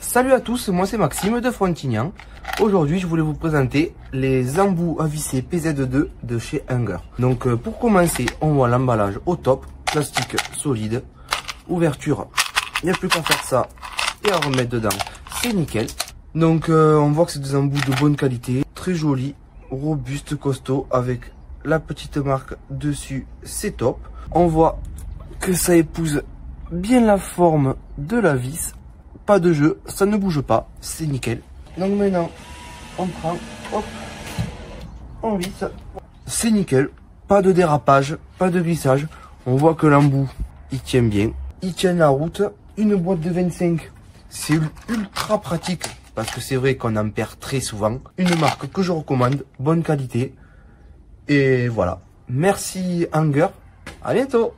Salut à tous, moi c'est Maxime de Frontignan. Aujourd'hui, je voulais vous présenter les embouts à visser PZ2 de chez Hunger. Donc euh, pour commencer, on voit l'emballage au top, plastique solide, ouverture, il n'y a plus qu'à faire ça et à remettre dedans, c'est nickel. Donc euh, on voit que c'est des embouts de bonne qualité, très jolis, robustes, costauds, avec la petite marque dessus, c'est top. On voit que ça épouse bien la forme de la vis. Pas de jeu, ça ne bouge pas, c'est nickel. Donc maintenant, on prend, hop, on visse. C'est nickel, pas de dérapage, pas de glissage. On voit que l'embout, il tient bien, il tient la route. Une boîte de 25, c'est ultra pratique parce que c'est vrai qu'on en perd très souvent. Une marque que je recommande, bonne qualité. Et voilà. Merci Hanger. À bientôt